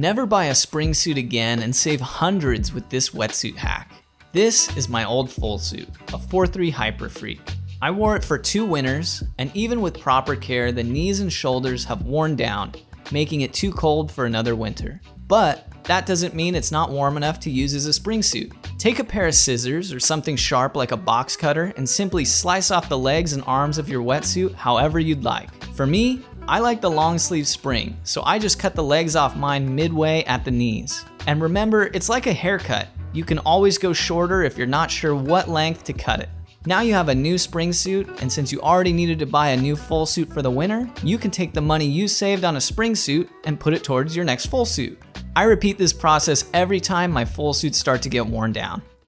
Never buy a spring suit again and save hundreds with this wetsuit hack. This is my old full suit, a 4-3 Hyperfreak. I wore it for two winters, and even with proper care, the knees and shoulders have worn down, making it too cold for another winter. But that doesn't mean it's not warm enough to use as a spring suit. Take a pair of scissors or something sharp like a box cutter and simply slice off the legs and arms of your wetsuit however you'd like. For me, I like the long sleeve spring, so I just cut the legs off mine midway at the knees. And remember, it's like a haircut. You can always go shorter if you're not sure what length to cut it. Now you have a new spring suit, and since you already needed to buy a new full suit for the winter, you can take the money you saved on a spring suit and put it towards your next full suit. I repeat this process every time my full suits start to get worn down.